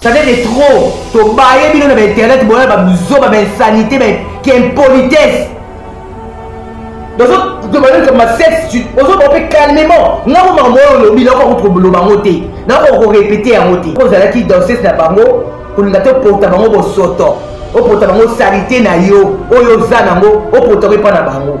Ça fait de trop. Tobaye bino na internet boya ba buzoba ba insanité ba qu'impolitesse. Dozo tobaye comme sexe tu ozo ba pe calmement. Nga mo ma moyo lobi na ko ko loba ngo te. Na ko ko répéter yango te. Ko zala ki danseuse na bango ko linga to porta bango bo soto. O porta bango salite na yo. Oyo za nango o porta ko pa na bango.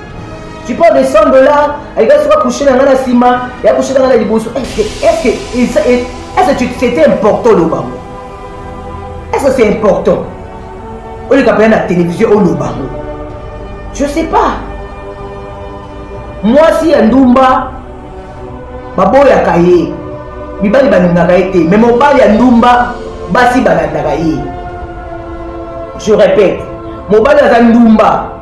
tu peux descendre de là ayika soki akushe na ngai na nsima ya kushe na ngai na liboso est-ce que c'était important oloba yango est-ce que c'est important oleka mpena na télévision oloba yango je sais pas mwasi ya ndumba baboyaka ye mibali balingaka ye te mais mobali ya ndumba basi balandaka ye je répète mobali aza ndumba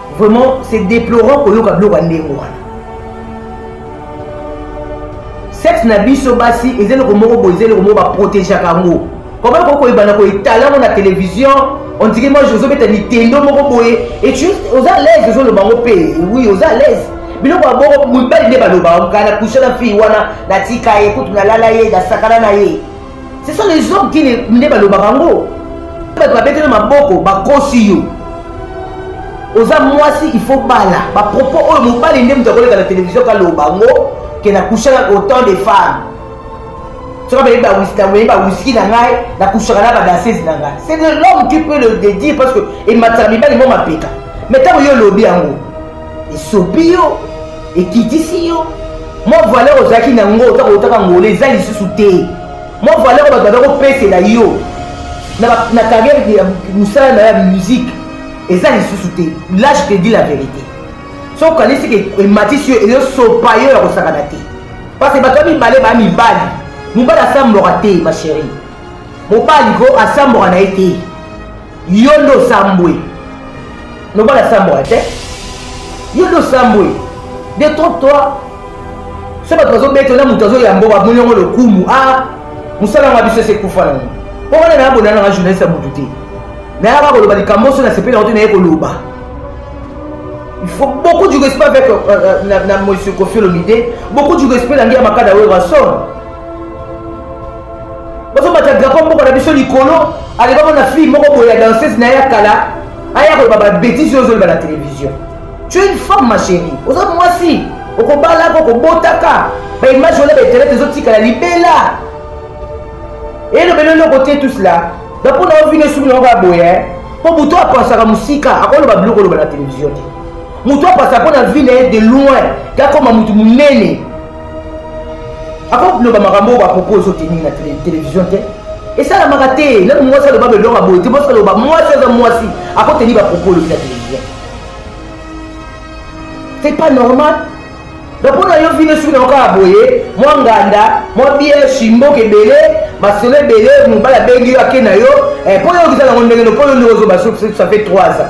vraiment c'est déplorant koyoka biloko ya ndenge wana sexe na biso basi eza eloko moko boye eza eloko moko baprotegeaka yango comment ko koyeba na koetala yango na télévision on dirait moi ozobeta litendo moko boye et tu oza alaise ozoloba yango mpe oui oza alaise biloko ya bongo mibali nde balobaka kala kusha na fille wana natika ye kutu nalala ye nasakana na ye ce sont les hommes qui nde balobaka yango bato babetela maboko bakosi yo oza mwasi il faut bala bapropos oyo mobali nde moto akoleka na televizio kaloba yango ke nakushaka autant de femme soki bayebi bayebi bawiski na ngai nakushaka na badasese na ngai c'est de l'homme qui peut le dire parce que ematisaka mibali mo mapeka mais ntango yo olobi yango esopi yo ekitisi yo mwa valeur ozalaki na yango otaka otaka ngole eza lisusu te mwa valeur bato baza kopesela yo na carrière ya mosala na yo ya musique eza lisusu te là je te dis la vérité soki okanisi ke ematisi yo ezosopa yo ya kosakana te parce que bato ya mibale baya mibali mobali asambwaka te ma chérie mobali ko asambwaka na ye te yo nde osambwe loba nasambwaka te yo nde osambwe de trop toi so bato bazobeta na moto azoyambo bamoni yango lokumu a ah, mosala yango ya biso esekufa nango mpo wana naya bonana nanga journaliste ya motu te nayaka koloba likambo oso nasepeli yango te naye koloba il faut beaucoup du respect avec euh, euh, na, na monsieur kofi olomide beaucoup du respect na ngi ya makada werrason bozomata drapo mboka na biso likolo aleba mona fille moko boye ya danseuse na ye ya kala aya koloba babetise oyo ozoloba na televizio tu es une femme ma chérie oza mwasi okobalaka okobotaka baimage wana bainternet ezotikala libela elobeli eloko te tout cela donc mpo na yo vino esuki nango ya boye mpo moto apansaka mosika akoloba biloko oloba na televizio te moto apasa mpo na vie na ye de loin kakoma moto monene avant loba makambo oyo bapropos ezokende na télévision te esalamaka te nanu mwasi aloba beloko aboye te mwasi aloba mwasi aza mwasi akoteni bapropos olobi na télévision c'est pas normal donc mpo na yo vino soki nango kaka boye mwa nganda mwa biere shimboka ebele masolo ebele mobali abengi yo ake na yo mpo eh, yo okisa nango ndenge no mpo yo ndenge ozoba soki ça fait 3 ans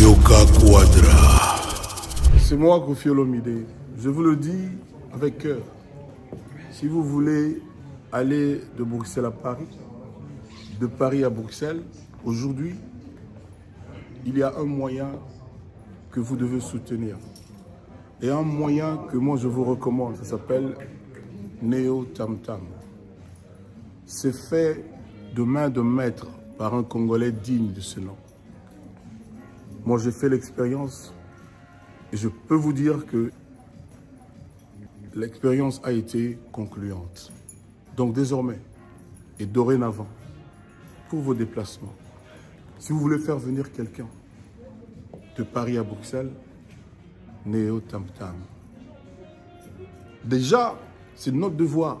yoka quadra c'est moi kofiolomide je vous le dis avec cœur. Si vous voulez aller de Bruxelles à Paris, de Paris à Bruxelles, aujourd'hui, il y a un moyen que vous devez soutenir. Et un moyen que moi je vous recommande, ça s'appelle Neo Tam Tam. C'est fait de main de maître par un Congolais digne de ce nom. Moi j'ai fait l'expérience et je peux vous dire que l'expérience a été concluante. Donc désormais et dorénavant, pour vos déplacements, si vous voulez faire venir quelqu'un de Paris à Bruxelles, Néo tam tam. Déjà, c'est notre devoir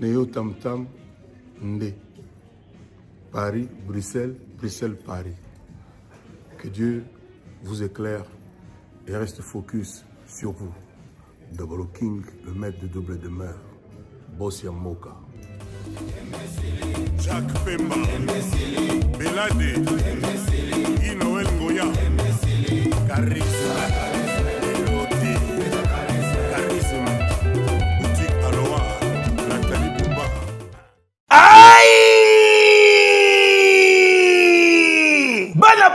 Néo Tam Tam Paris, Bruxelles, Bruxelles, Paris. Que Dieu vous éclaire et reste focus sur vous. Double King, le maître de double demeure. bosi ya mboka jacques pemba belade guy noel ngoya karisma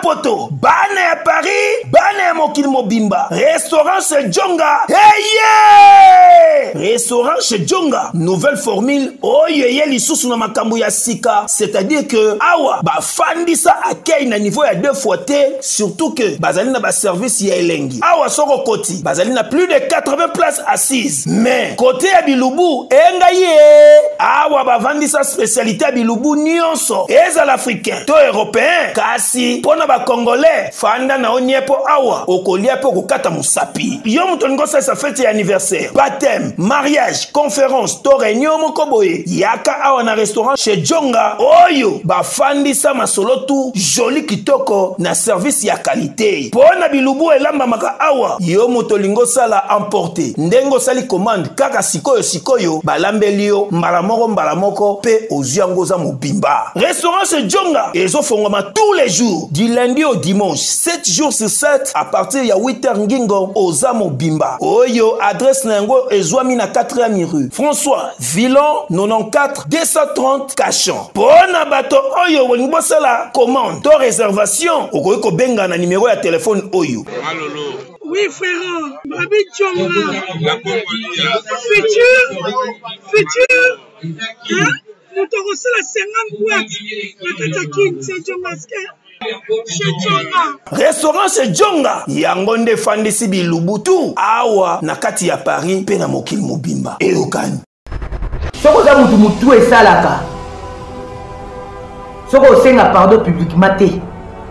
poto bana ya paris bana ya mokili mobimba restaurant sejonga eye hey, yeah! restaurant sejonga nouvelle formule oyo eye lisusu na makambo ya sika c'est-à-dire que awa bafandisa akei na niveau ya deux fois te surtout que bazali na baservice ya elengi awa soki okoti bazali na plus de 80 places assises mais kote ya bilubu engai ye awa bavandisa spécialité ya bilubu nyonso ezala africain to européen kasi mpo na bacongolais fanda na yo nie mpo awa okolia mpe okokata mosapi yo moto olingi osalisa fete ya anniversaire bateme mariage conference to reunion moko boye yaka awa na restaurant chez jonga oyo bafandisa masolo tu joli kitoko na service ya kalite mpo na bilubu elambamaka awa yo moto olingi osala emporte ndenge osali commande kaka sikoyo sikoyo balambeli yo mbala moko mbala moko mpe ozwi yango oza mobimba restaurant chez jonga ezofongwama tous les jours du lundi au dimanche 7 jours sur 7 à partir ya 8h ngingo oza mobimba oyo adresse na yango ezwami na 4e rue françois villon 94 230 cachon mpo na bato oyo olingi bosala commande to réservation okoki kobenga na nimero ya telefone oyo Malolo. Oui, frérot. Babi Tchonga. Futur. Futur. Hein? moto akosala 50 boite na kati ya kin sejongaske restaurant se jonga yango nde efandisi bilubutu awa na kati ya paris mpe na mokili mobimba eyokani soki oza motu motu esalaka soki osenga pardon publiquement te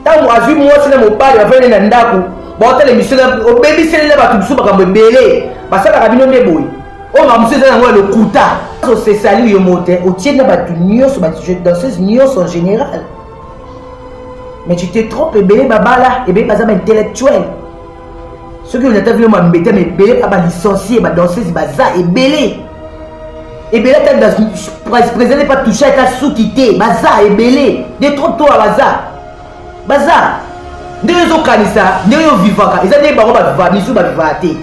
ntango azwi mwasi na mobali bafandi na ndako baotala emission obebiseli na bato mosusu makambo ebele basalaka bino nde boye oyo makambo mosusu eza yango ya lokuta osesali yo mo te otie na bato nyonso badanseuse nyonso en général mais tu te trompe ebele babala ebele baza baintellectuel soki oza ata vino mambete ma ebele aba licencie badansese baza ebele ebele ata président ne pas touche ata suki te baza ebele de trop toa baza baza ndenge ezokanisa ndenge yo vivaka eza nde bango baviva bisu bavivaka te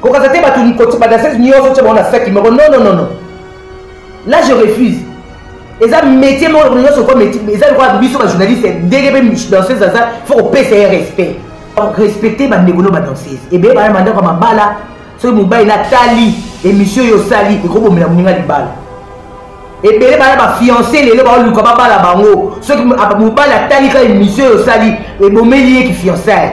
kokasa te bato badansese nyonso tya bango na saki moko nononono là je refuse eza métier moko nyonso kwa métier eza lokola biso ba journaliste ndenge mpe danseuse aza fo kopesa ye respect respecte bandeko no badanseuse ebeye bana bandako ya mabala soki mobali natali émission oyo osali ekobomela moninga libala ebele bana bafiance lelo baoluka babala bango soki mobali atali ka émission oyo osali ebomeli ye kifiançaire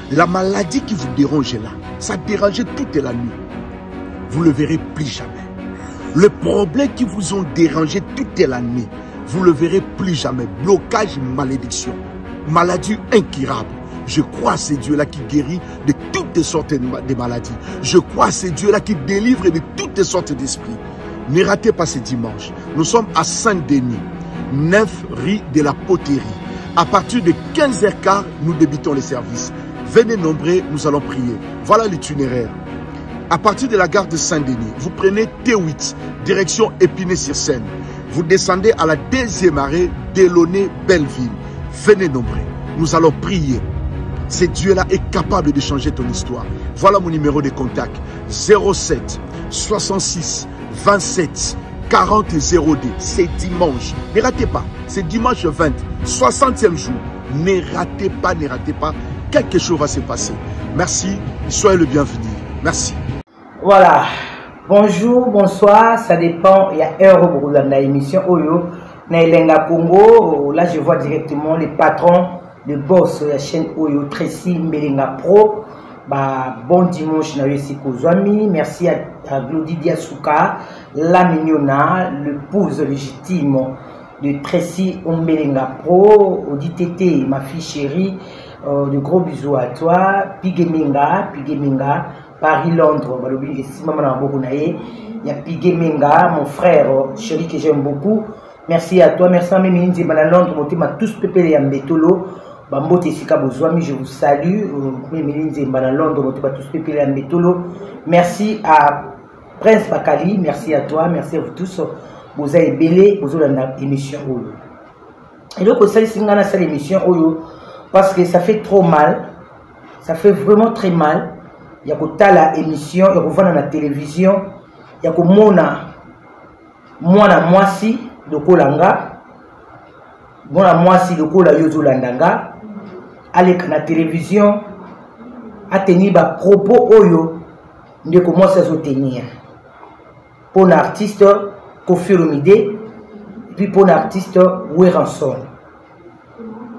La maladie qui vous dérange là, ça dérangeait toute la nuit. Vous ne le verrez plus jamais. Le problème qui vous ont dérangé toute l'année, vous le verrez plus jamais. Blocage, malédiction, maladie incurable. Je crois à Dieu-là qui guérit de toutes sortes de maladies. Je crois à ce Dieu-là qui délivre de toutes sortes d'esprits. Ne ratez pas ce dimanche. Nous sommes à Saint-Denis, 9 rue de la Poterie. À partir de 15h15, nous débutons les services. Venez nombreux, nous allons prier. Voilà l'itinéraire. À partir de la gare de Saint-Denis, vous prenez T8, direction Épinay-sur-Seine. Vous descendez à la deuxième arrêt d'Elaunay-Belleville. Venez nombrer. Nous allons prier. Ce Dieu-là est capable de changer ton histoire. Voilà mon numéro de contact. 07 66 27 40 02. C'est dimanche. Ne ratez pas. C'est dimanche 20, 60e jour. Ne ratez pas, ne ratez pas. Quelque chose va se passer. Merci. Soyez le bienvenu. Merci. Voilà. Bonjour, bonsoir, ça dépend. Il y a heure pour la émission Oyo. Oh, Nailenga Congo, là je vois directement les patrons, le boss ya chaîne oyo Tracy Mbelenga Pro ba bon dimanche na yo esika ozwami merci à, à Glody Diasuka la mignona l'épouse légitime de Tracy Ombelenga Pro Oditete ma fille chérie euh, de gros bisous à toi Pigemenga Pigemenga Paris Londres balobi esimama na maboko na ye ya Pigemenga mon frère chéri que j'aime beaucoup Merci à toi, merci à Mimi Nzimba na Londres, motema tous pepele ya mbetolo. Bambote esika bozwami, je vous salue. Euh, Mimi Nzimba na Londres, motema tous pepele ya mbetolo. Merci à Prince Bakali, merci à toi, merci à vous tous. Boza ebele, bozo la émission oyo. Et donc, ça, c'est une seule émission oyo, parce que ça fait trop mal. Ça fait vraiment très mal. Il y a la émission, il y a la télévision, il y a mwana mwasi lokola nga mwana mwasi lokola yo ozolanda nga aleka na televizio atenir bapropos oyo ndeko mwasi azotenir mpo na artiste kofiromide puis mpo na artiste weranson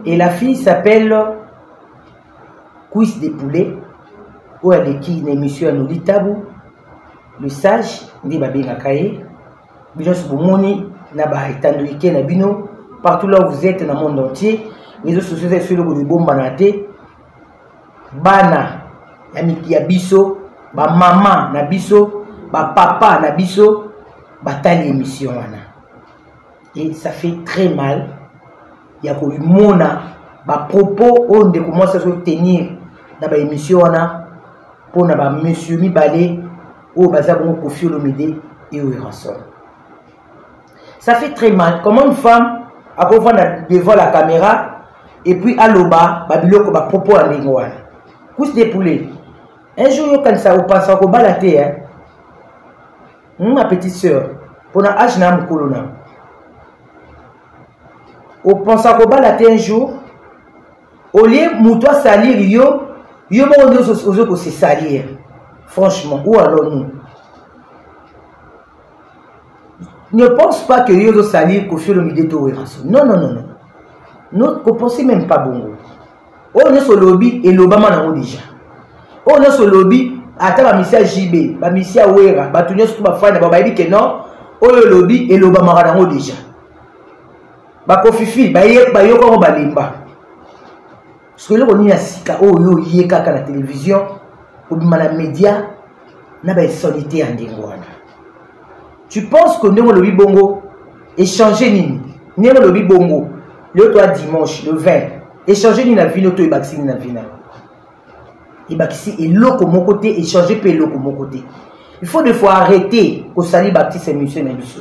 et la fille s'appelle cuisse de poulet oyo aleki na émission ya noli tabu le sage nde babengaka ye bino nyonso bomoni na baetandoike na bino partout là vous êtes na monde entier réseau sociaux eza esu eloko libombana te bana ya miki ya biso bamama na biso bapapa na biso batali émission wana et ça fait très mal ya komona bapropos oyo ndeko mwasi azotenir na baémission wana mpo na bamesure mibale oyo baza bongo kofi olomide eo erason ça fait très mal comment une femme akovanda devant la caméra et puis aloba babiloko bapropos ya ndenge wana couche de poulet un jour yokanisa opansa kobala te hein? ma petite sœur mpona age na ya mokolo na opensa kobala te un jour olie moto asalir yo yo moko nde ozo kosesalir franchement ou alors nous ne pense pas que yo ozosalir kofi olomide to weraso non non non non kopense même pas bongo oyo nyonso olobi elobama nango deja oyo nyonso olobi ata bamisi ya jb bamisi ya wera bato nyonso to bafani na bango bayebi ke non oyo olobi elobamaka nango deja bakofifi bayoka yango balemba soki eloko nini ya sika oyo oye kaka na televizio obima na media na bainsolite ya ndenge wana tu penses que ndenge olobi bongo echange nini ndenge olobi bongo leo toa dimanche le 20 echange nini na vino to ebakisi nini na vina ebakisi eloko moko te echange mpe eloko moko te il faut de fois arrete kosali baptise mission na biso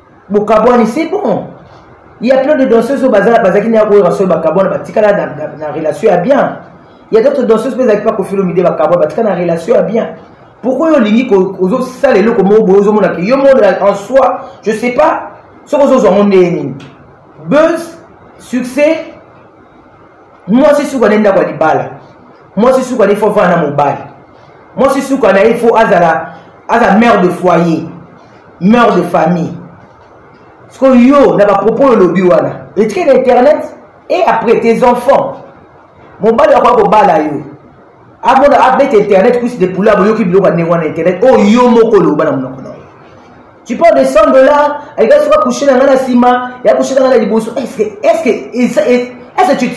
bokabwani c'est bon il y a plein de danseuses oyo bazalaki na koyeba soki bakabwana batikala na relation ya bien il y a d'autres danseuses mpe ezalaki mpa kofilomide bakabwa batika na relation ya bien pourquoi oyo olingi ozosala eloko moko boye ozomona ke yo moko en soi je sais pas soki ozozwa yango ndenge nini buzz succès mwasi suka na ye ndako ya libala mwasi suka na ye fo avanda na mobali mwasi suka na ye fo azala aza mare de foyer mare de famille sikoyo yo na bapropos olobi wana retire na internet et après tes enfants mobali akoya kobala yo abona abeta internet kusi de pula boyoki biloko ya ndenge wana internet oyo oh, yo moko oloba na monoko na yo tu parle de 100 dollars alingaki soki akushe na ngai na nsima ya kushe na ngai na liboso estce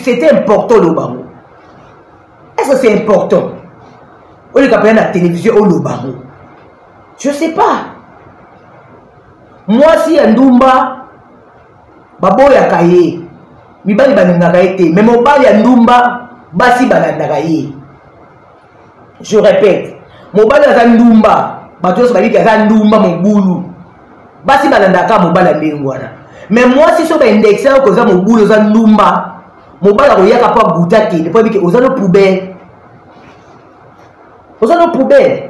c'était important oloba yango estce c'est important oleka pena na télévision oloba yango je sais pas mwasi ya ndumba baboyaka ye mibali balingaka ye te me mobali ya ndumba basi balandaka ye je répète mobali aza ndumba bato nyonso bayiki aza ndumba mobulu basi balandaka mobali ya ndenge wana me mwasi so baindexe yoko oza mobulu oza ndumba mobali akoyaka mpo aguta te mpo ayebike oza no poubele oza no poubele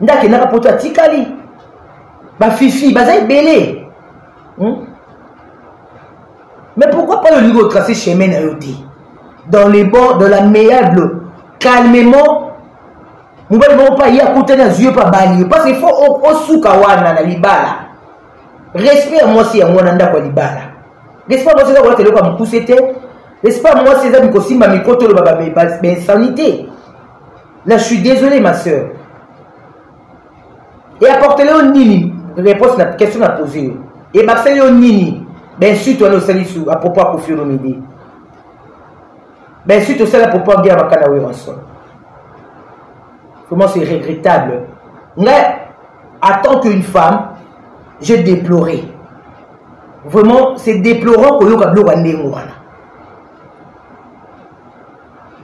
nde akendaka poto atikali bafifi baza ebele hmm? mais pourquoi pas olingi otrace chemin na yo te dans les bords dans la meable calmement mobali moko mpa ye akutani azwi yo mpe abali yo parce qu'il faut osuka wana na libala respect ya mwasi yango wana ndako ya libala respect ya mwasi eza kolata eloko ya mokuse te respect ya mwasi eza mikosimba mikoto oloba bainsanite ba, ba, na suis désolé ma soeur e apportele yo nini réponse na question na pose yo ebakiseli yo nini bainsulte wana osali su à propos ya kofi olomide bainsulte osali à propos ya guerre bakana weranson comment c'est regrettable ngai en tant qu'une femme je déplorais vraiment c'est déplorant koyoka biloko ya ndenge wana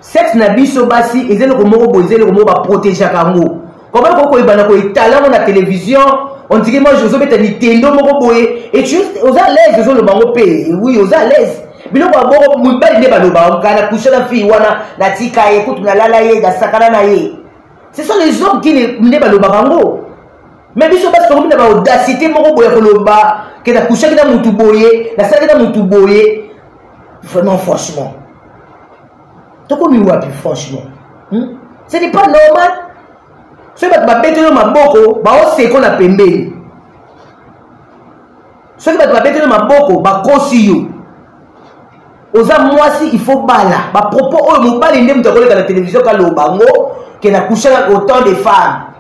sexe na biso basi eza eloko moko boye eza eloko moko baprotegeaka yango comment ko koyeba na koetala yango na télévision on dirait moi ozobeta nitendo moko boye et tu oza alaise ozoloba yango mpe oui oza alaise biloko ya boko mibali nde baloba ngai na kusha na fille wana natika ye kutu nalala ye nasakana na ye ce sont les hommes qui nde balobaka yango me biso basi tokomi na baodacité moko boye koloba ke nakushaki na motu boye nasalaki na motu boye vraiment franchement tokomi wapi franchement hmm? ce n'est pas normal soki bato babeteli yo maboko baoseko na pembeni soki bato babeteli yo maboko bakosi yo oza mwasi il faut bala bapropos oyo mobali nde moto akoleka na televizio kaloba yango ke na couchaka autant de femmes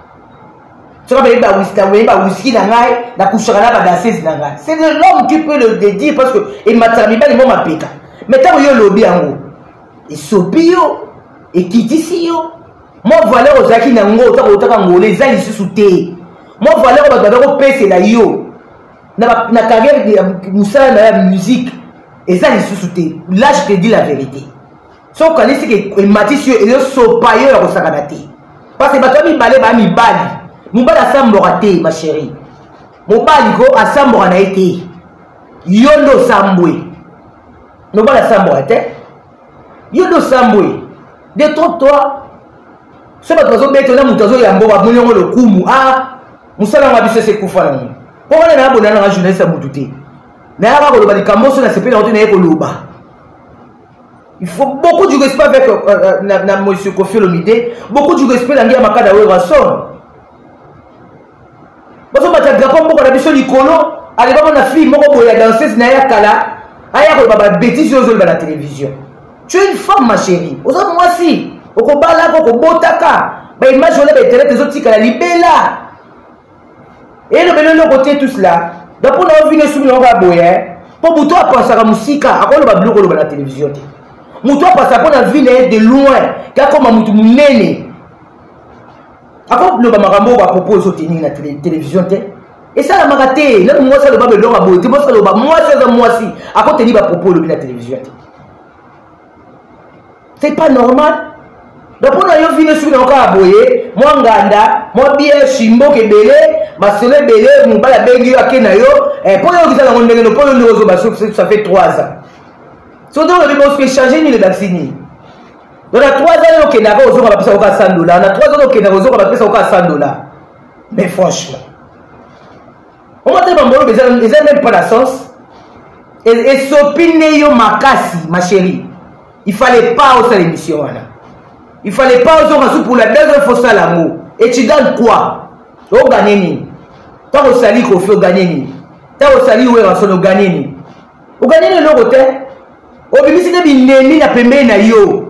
soki bayebi bayebi bawiski na ngai nakusaka na badansese na ngai c'est de l'homme qui peut le dédire parce que ematisaka mibali mo mapeka mai ntango yo olobi yango esopi yo ekitisi yo mwa valeur ozalaki na yango otaka otaka ngolo eza lisusu te mwa valeur bato baza kopesela yo na carrière ya mosala na yo ya musique eza lisusu te là je te dis la vérité so okanisi ke ematisi yo eyo sopa yo ya kosakana te parce bato ya mibale baya mibali mobali asambwaka te ma chérie mobali ko asambwaka na ye te yo nde osambwe mobali asambwaka te yo nde osambwe de trop toi so bato bazobeta na moto azoyambo bamoni yango lokumu a ah, mosala yango ya biso esekufa nango mpo wana na abonana nanga journaliste ya motu te nayaka koloba likambo oso nasepeli yango te naye koloba Il faut beaucoup du respect avec euh, euh, na, na monsieur Kofi Olomide, beaucoup du respect na Ngia Makada Werrason. Bazo mata drapeau moko na biso likolo, aleba mona fille moko boya danseuse na ya kala, aya ko baba bêtise ozo ba la télévision. Tu es une femme ma chérie, oza mwasi, okobala ko kobotaka, ba image wana ba internet ezo tikala libela. elobeli eloko te tout cela donc mpo na ovine suki nango kaka boye mpo moto apansaka mosika akoloba biloko oloba na televizio te moto apasa mpo na vie na ye de loin te akoma moto monene akoloba makambo oyo bapropos ezoteni na televizio te esalamaka te nanu mwasi aloba beloko ya boye te mwasi aloba mwasi aza mwasi akoteni bapropos olobi na televizio te c'est pas normal donc mpo na yo vino soki na okaka boye mwa nganda mwa biershi mboka ebele masolo ebele mobali abengi yo ake na yo eh, mpo yo okisa nango ndenge no mpo yo nde ozoba ça fait 3 ans soki ntango olobi bosko echange nini elakisi nini donc na 3 ans okendaka ozoka bapesa oka 100 dollar na 3 ans okendaka ozoka bapesa oka 100 dollar mais franchement omata bambolobe eza meme pas na sens esopi e nde yo makasi ma chérie il fallait pas osala émission wana il fallait pas ozonga su pour la deuxième fois osala yango et tu gagnes quoi oganye nini ntango osali kofi oganye nini ntango osali werasoni oganye nini oganye nini eloko te obimisi nde binemi na pembeni na yo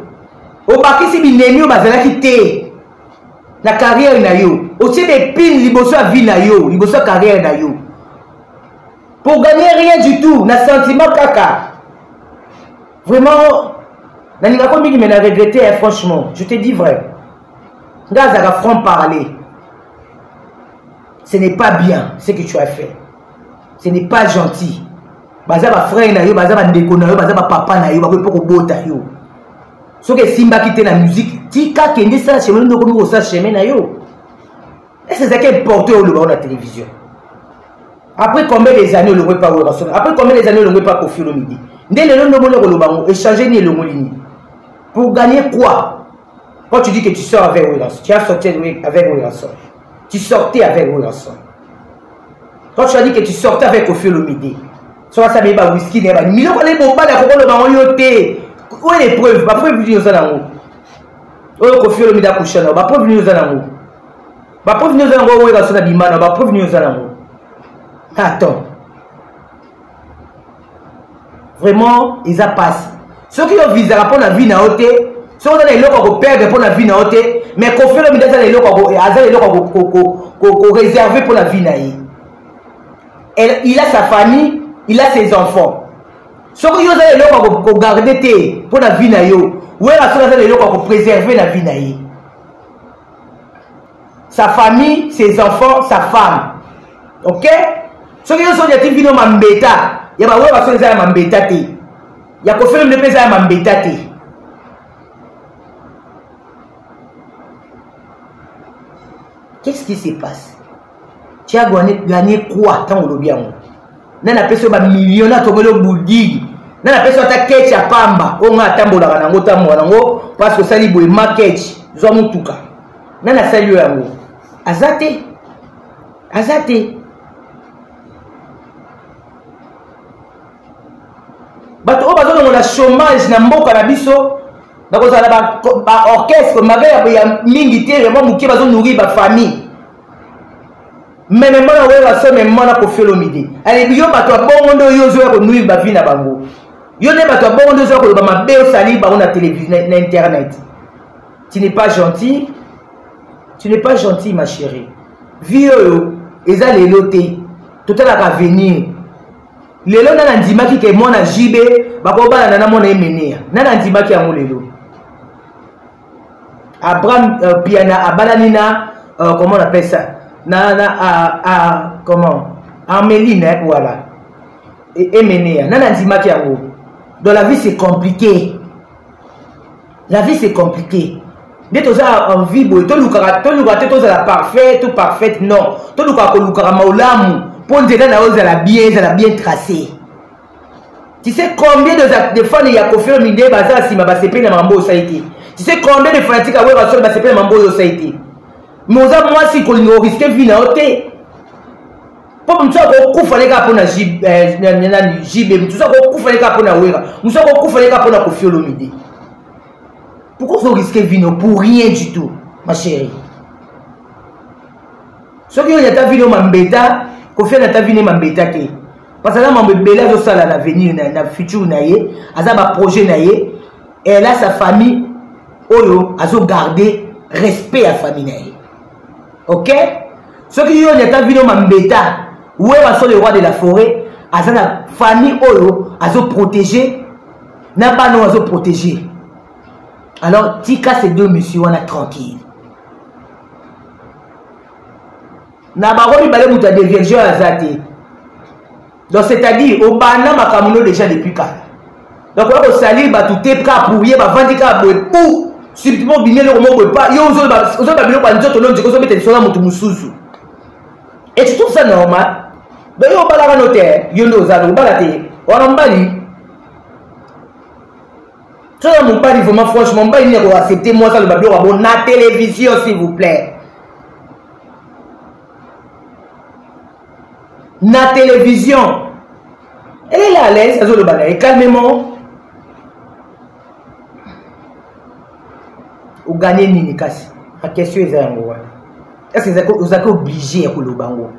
obakisi binemi oyo bazalaki te na carrière na yo otie des pin liboso ya vie na yo liboso ya carrière na yo pour gagner rien du tout na sentiment kaka vraiment nalingako mingi me na regrette eh, franchement je te dis vrai nga azalaka franc parler ce n'est pas bien ce que tu as fait ce n'est pas gentil baza bafrère na yo baza bandeko na yo baza bapapa na yo bakoki mpo kobota yo soki esimbaki te na musique tika kende sala chemin nde okomi kosala chemin na yo ese ezalaki importe oyo olobao na télévision après combien des années olongwe pa werrason après combien des années olongwe pa kofi olomidi nde lelo nde omoni koloba ngo échange ni elongoli nini pour gagner quoi quand tu dis que tu sors avec werrason tu as sorti avec werrason tu sortais avec werrason quand tu as dit que tu sortais avec kofi olomidi soki asi ameyi bawiski na ye bani miloko na ye bobali akokoloba yango yo te oyo na epreuve bapreuve nini oza nango oyo kofi olomide akusha nango bapreuve nini oza nango bapreuve nini oza nango oyo oyeba so na bima nango bapreuve nini oza nango attends vraiment eza mpasi soki yo visaka mpo na vie na yo te soki oza na eloko ya koperdre mpo na vie na yo te mais kofi olomide aza na eloko aza na eloko ya koreserve mpo na vie na ye Elle, il a sa famille, il a ses enfants. soki yo oza na eloko ya kogarde te mpo na vie na yo wera soki aza na eloko ya kopréserve na vie na ye sa famille ses enfants sa femme ok soki yo soki ati vino mambeta ya bawera soki eza ya mambeta te ya kofelemde mpe eza ya mambeta te qu'est ce qui se passe tiago gagné quoi ntango olobi yango nani apesi yo bamilio na tongeli yo budigi nani apesi yo ata kechi ya pamba oyo ngai atambolaka nango tambola nango parce osali boye ma kechi zwa motuka nani asali yo yango aza te aza te bato oyo bazolongola chômage na mboka na biso bakozala baorchestre mabe ya mingi te yango moke bazonourrir bafamille meme mwana weba so meme mwana kofiolomide alebi yo bato ya bongo nde oyo ozoya konuire bavi na bango yo nde bato ya bongo nde ozoya koloba mabe osali bango na télévision na internet tu n'es pas gentil tu n'es pas gentil ma chérie vi oyo eza lelo te totalaka avenir lelo nana ndimaki ke mwana jb bakobalana na mwana emeneya nana ndimaki yango lelo Abraham euh, Piana abalani na euh, comment on appelle ça na na à, à, comment Armeline hein, voilà et Emenea nana ndimaki yango dans la vie c'est compliqué la vie c'est compliqué nde toza en vie boye tolukaka tolukaka te tozala parfait to parfaite non tolukaka kolukaka malamu mpo nzela na yo ezala bien ezala bien tracé tu sais combien de, de fans ya kofi olomide baza nsima basepeli na makambo oyo osali te tu sais combien de fanatique ya wera solo basepeli na makambo oyo osali te mais oza mwasi kolinga oriske vi na yo te mpo mosusu akokufa leka mpo na jb eh, mosusu akokufa leka mpo na wera mosusu akokufa leka mpo na kofi olomide pourquoi ozo riske vi no pour rien du tout ma chérie soki oyo ata vino mambeta kofi ana ata vino mambeta te parce aza mambo ebele azosala na avenir na, na future na ye aza baprojet na ye elle a sa famille oyo azogarde respect ya famille na ye ok soki yo nyata vino mambeta we baso le roi de la forêt aza na famille oyo azoprotege na bana oyo azoprotege alors tika ces deux monsieur wana tranquille na bango mibale moto ya devierge oyo aza te donc c'est-à-dire obanda makambo no déjà depuis kala donc oya kosalire bato te ka pour ye bavandi kaka boye pou subtilement obimi eloko moko boye pa yo ozoloba biloko ya nzoto no nzeka ozobeta lisolo ya moto mosusu et tu trouve ça normal donc yo obalaka no te yo nde oza no obala te wana mobali soki mobali vraiment franchement mobali nini akoaccepte mwasi aloba biloko yango na télévision s'il vous plaît na televizio elela alaise azoloba na ye calmement oganye nini kasi na question eza yango wana ese ozalaki oblige ya koloba yango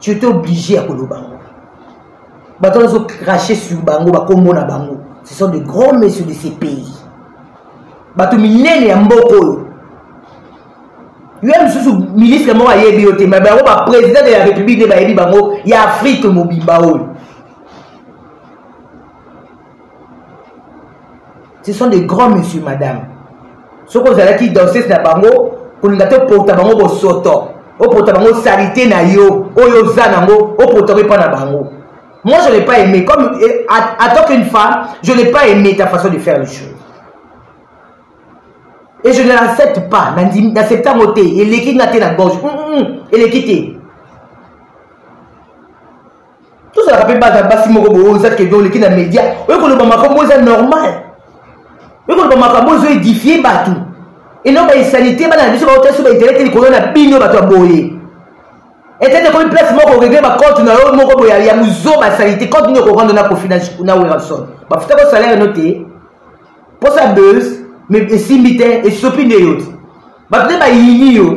tu ete oblige ya koloba yango bato wana ezokrache sur bango bakombo na bango ce sont de gros messieurs de ces pays bato minene ya mboka oyo yo mosusu ministre moko ayebi yo te ma bango baprésident de la république nde bayebi bango ya afrique mobimba oyo ce sont des grands monsieur madame soki ozalaki danseuse na bango kolinga te opota bango bosoto opota bango salite na yo oyo oza nango opota yango epa na bango moi je n'ai pas aimé comme eh, atant qu'une femme je n'ai pas aimé ta façon de faire les choses et je ne l'accepte pas naccepte yango te eleki nga te na gorge mm, mm, mm. eleki te tozalaka mpe bana basi moko boye oza kede oleki na media oyo koloba makambo eza normal oyo koloba makambo ezo edifie bato eno baisalite bana na biso bautaki so baintelete likolo na bino bato ya boye etete ekomi place moko oregle bacompte na yo moko boye ya mozoba salite compte nini okorendre na kofi na werson bafuta ko salaire no te mposa bus esimbi te esopi nde yo te bato nde bayini yo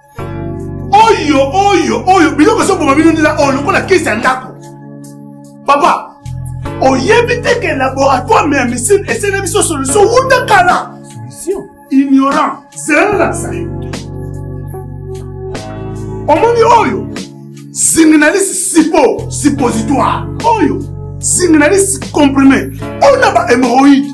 oyo oyo oyo biloko ezoboma bino ndela oyo lokola kesi ya ndako papa oyebi te ke laboratoire me ya misine esene biso solution wuta kala ignorant zelalakisa yo omoni oyo signaliste sipo suppositoire oyo signaliste comprimé oyo na ba hémorroïde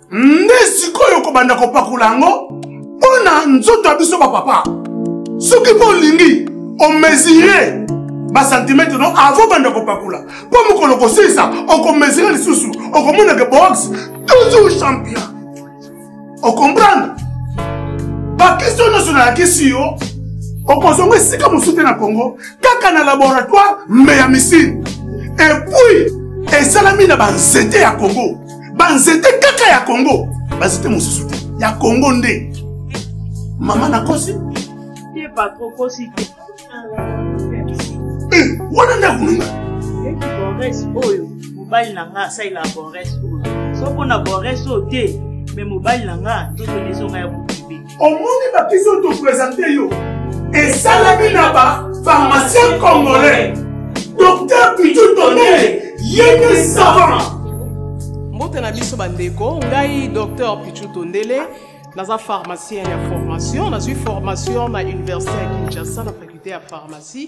nde sikoyo kobanda kopakola yango mpo na nzoto ya biso bapapa soki mpo olingi omesire basantimetre no avant banda kopakola mpo mokolo kosilisa okomesire lisusu okomonake box toujours champion okomprendre bakristo nyonso nayakisi yo okozonga esika mosusu te na congo kaka na laboratoire mbe ya misine epuis esalami na banzete ya congo banzete kaka ya congo banzete mosusu te ya congo nde mama nakosi eh, wana nde akolinga bores oyo mobali na nga asalela bores oyo soko na bores oyo te me mobali na nga nzoto na ezonga ya bokibe omoni bakisi oyo topresente yo esalami na ba pharmacien congolais docteur bitu tonele ye nde savant mbote na biso bandeko ngai docteur pichu tondele naza pharmacien ya formation nazwi formation na université ya kinshasa na faculté ya pharmacie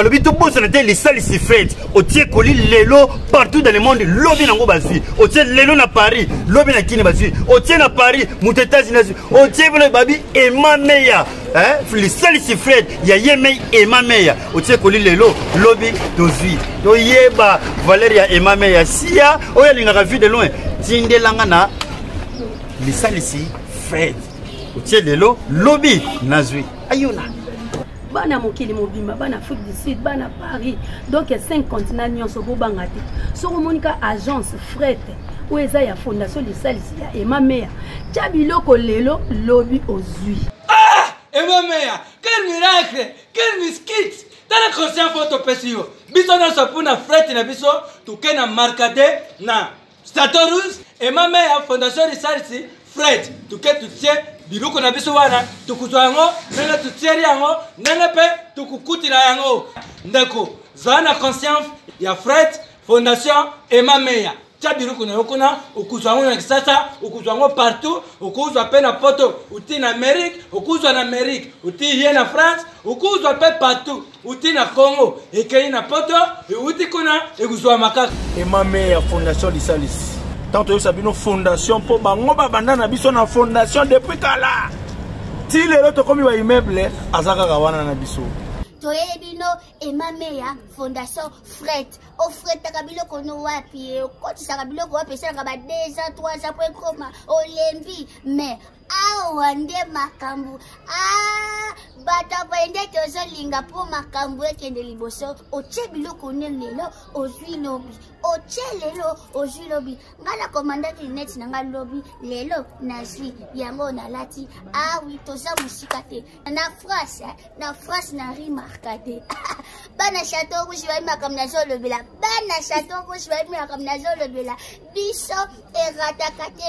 balobi tobosana te lisalisi fete otie koli lelo partout dans le monde lobi nango bazwi otie lelo na paris lobi na kini bazwi otie na paris moto etats-unis azwi otie bino babi ema meya lisalisi fred ya ye mei ema meya otie koli lelo lobi tozwi toyeba valeur ya ema meya sia oyo alingaka vue de loin tindelanga na lisalisi fred otie lelo lobi nazwi ayona bana mokili mobimba bana afrique du sud bana paris donc 5 continent nyonso bobanga te soki omoni ka agence frete oyo eza ya fondation lisalisi ya ema meya tya biloko lelo lobi ozwi ah! ema meya quel miracle quel miskit tala conscient fo topesi yo biso nyonso mpona frete na biso toke na markade na Statorus emame ya fondation research fred toke totie biloko na biso wana tokozwa yango ndenge totieli yango ndenge mpe tokokutila yango ndeko zala na conscience ya fred fondation emameya tya biloko na yo kuna okozwa yango na kisasa okozwa yango partout okozwa mpe na poto oti na amérique okozwa na amérique oti ye na france okozwa mpe partout uti na congo ekei na poto euti kuna ekozwama kaka emame ya fondation lisalisi ntango toyebisa bino fondation mpo bango babanda na biso na fondation depuis kala ti lelo tokomi ba immeuble aza kaka wana na biso toyeli bino emame ya fondation fret ofretaka biloko no wapi okotisaka biloko wapi esalaka ba 2 ans 3 ans po ekoma olembi mais awa nde makambo ah, bato apoye nde tozolinga mpo makambo ekende liboso otye biloko nde lelo ozwi lobi otye lelo ozwi lobi ngai nakomandaki lineti na ngai lobi lelo nazwi yango nalati awi ah toza mosika te na france eh, na france na rimarka te bana chateau rouge bayebi makambo nazolobela bana chateau rouge bayebi makambo nazolobela biso erataka te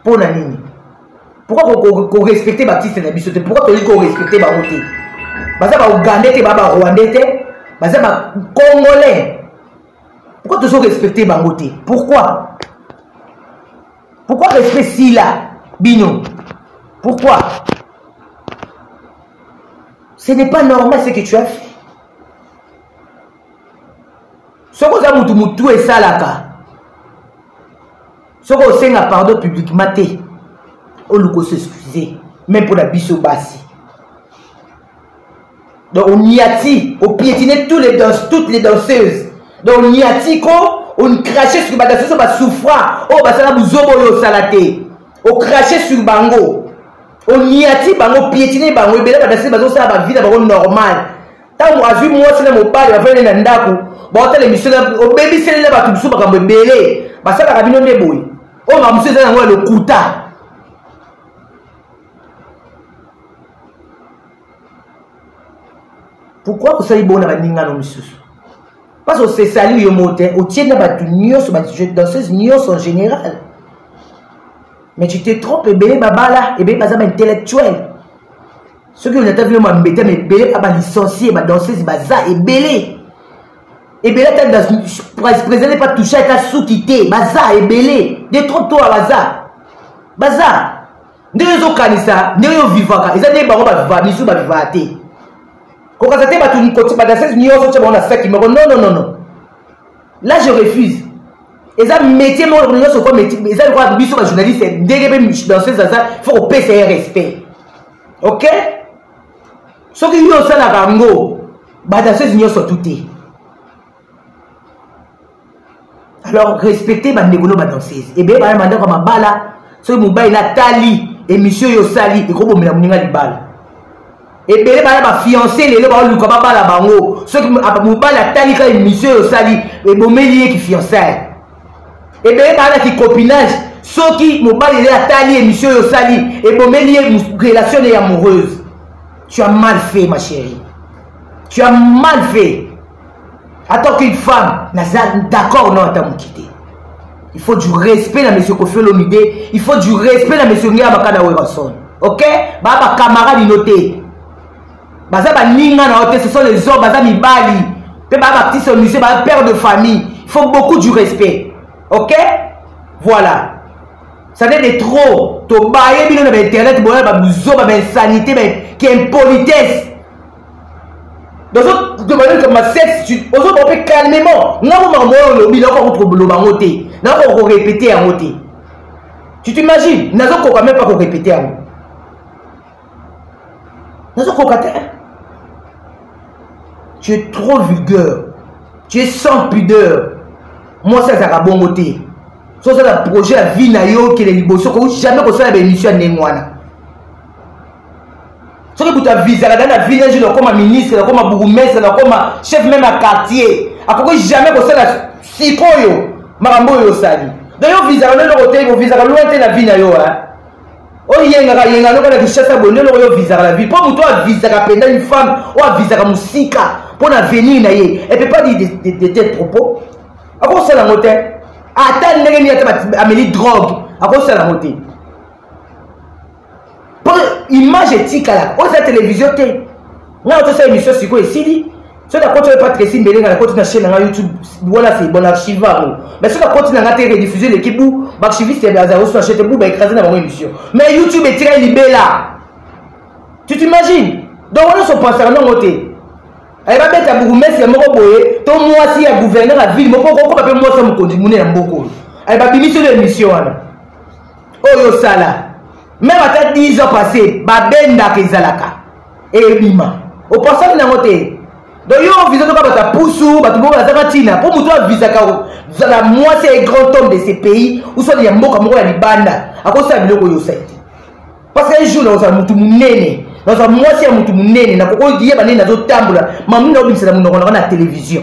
mpo na nini pourkoi korespecte baartiste na biso te pourkoi tolingi korespecte bango te baza baougandais te baa barwandais te baza bacongolais pourkoi tozo respecte bango te pourkoi pourkoi respect sila bino pourkoi ce n'est pas normal ce que tu as fait soki oza mutu mutu esalaka soki osenga pardon publiquement te oluka osexcuse meme mpo na biso basi donc oniati opiétine tous les danse toutes les danseuses donc oniati ko onicrache sur badanse oso basouffra oyo oh, basala buzoba oyo osala te ocrache sur bango oniati bango piétine bango ebele badanse bazosala bavi na bango normale ntango azwi mwasi na mobali bafandi na ndako baotala emisio obebiseli na bato mosusu makambo ebele basalaka bino nde boye oyo makambo mosusu eza yango ya lokuta pourkui kosali bona baningano mosusu parce osesali yo mo te otie na bato nyonso badanseuse nyonso en général mais tu te trompe ebele babala ebele baza baintellectuel soki onyata vino mambetama ebele aba licencie badanseuse baza ebele ebele ata président epa touche ata suki te baza ebele de trop toa baza baza ndenge ezokanisa ndenge yo vivaka eza ndenge bango bavivaka bisu bavivaka te kokasa te bato koti badanseuse nyonso tya bango na saki moko non non non non là je refuse eza métier moko nyonso kwa eza lokola biso bajournaliste ndenge mpe danseuse aza fo kopesa ye respect ok soki yo oza na bango badansese nyonso tu te alors respecte bandeko no badansese ebeye bana bandako ya mabala soki mobali natali émission oyo osali ekobomela moninga libala ebele bana bafiance lelo baoluka babala bango soki mobali atali ka émission oyo osali ebomeli ye kifiançaire ebele baa na kicopinage soki mobali nde atali émission oyo osali ebomeli ye relation ne ya amoureuse tu as mal fait ma chérie tu as mal fait ata qu'une femme naza d'accord no ata moki te il faut du respect na monsieur kofi olomide il faut du respect na monsieur ngeya makana werrason ok baa bacamarade ino te baza baninga na yo te ce sont les hommes baza mibali mpe baa baptiste ya musée baa père de famille il faut beaucoup du respect ok voilà ça n'est de trop tobaye bino na bainternet boya babuzoba bainsanité baimpolitesse ozoba mpe calmement nga mo makambo oyo olobi nakoka kutu koloba yango te nakoka korepete yango te tu t'imagine nazokoka meme mpa korepete yango nazokoka te tu es trop vulgaire tu es sans pudeur mwasi azalaka bongo te so ozala projet ya vie na yo okende liboso ko jamais kosala baémission ya ndenge wana soki butu avizaka da na vie na jour akoma ministre akoma bourgmestre akoma chef meme ya quartier akoki jamais kosala sikoyo makambo oyo osali donc yo vizaka nde eloko te kovizaka loin te na vie na yo hein? oyengaka yenga loka na kinshasa boye nde loko yo visaka la vie mpo moto oyo avisaka mpenza une femme oyo avisaka mosika mpo na venir na ye epe pas de tel propos akosala yango te ata ndenge nini ata ameli drogue akosala yango te mpo image etikala oza televizio te ngai otosala émission sikoyo esili soki nakoti oyo patresi mbelenga nakoti na chaine na ngai youtube wana se bon archive yango mais soki nakoti na ngai te rediffuse eleki bu baarchiviste ya baza osu na chaine te bu baécrase na bango émission mais youtube etikali libela tu t'imagine donc wana sopansaka nango te aye babeta bourgmestre moko boye to mwasi ya gouverneur ya ville moko okokoba mpe mwasi ya mokonzi monene ya mboka oyo aye babimisi oyo émission wana oyo osala meme ata 10 ans passé babendaka ezalaka ebima opasani nango te donc yo ovisa toka bato ya pusu bato moko bazaka ntina mpo moto avisaka zala mwasi ya grand homme de ce pays usoni ya mboka moko ya libanda akosala biloko oyo osali te parce que un jour nakozala motu monene nazwa mwasi ya motu monene nakokoyeba nini nazotambola mamuni nakobimisana monoko nanga na televizio